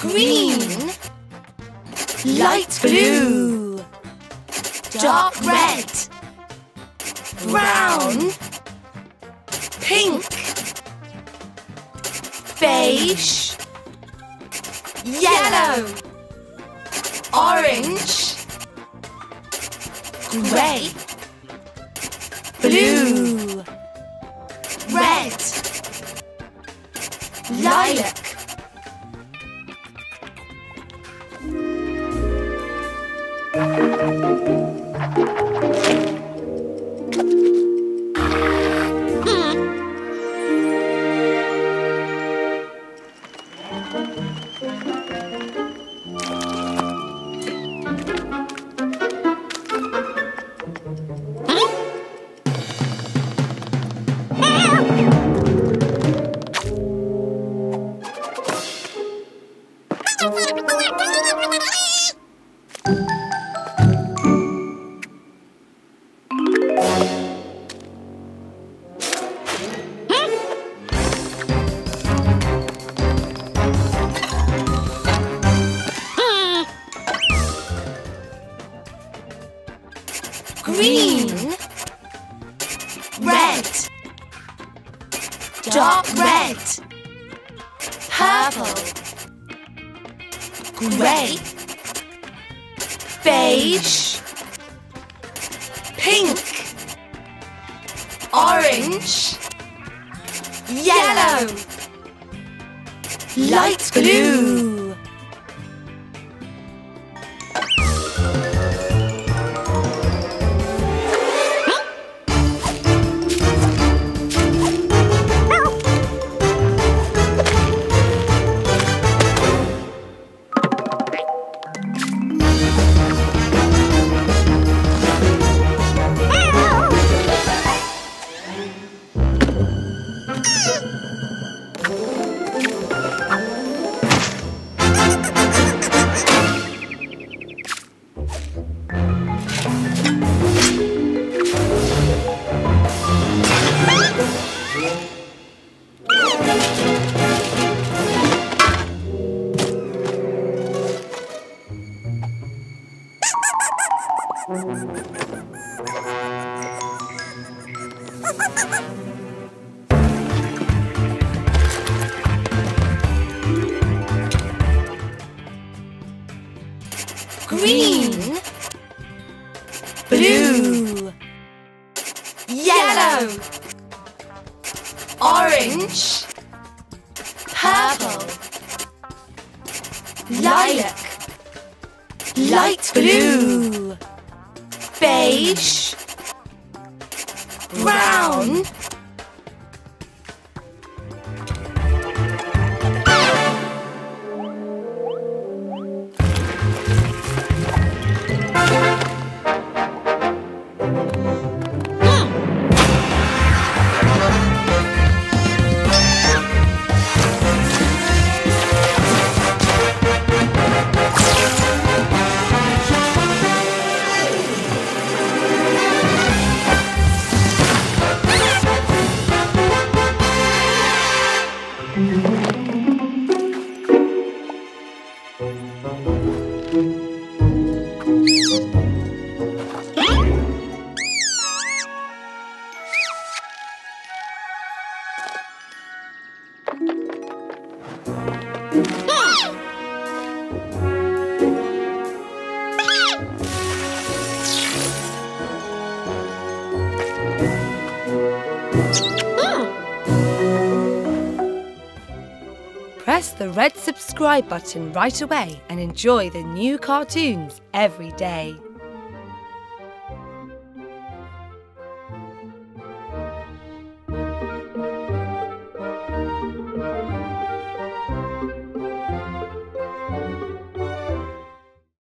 Green. Light blue. Dark red. Brown. Pink. Beige. Yellow. Orange. Grey. Blue. Lilac. Dark red. Purple. Grey. Beige. Pink. Orange. Yellow. Light blue. Green. Blue. Yellow. Orange. Purple. Lilac. Light blue. Beige. Brown. Ah! Press the red subscribe button right away and enjoy the new cartoons every day.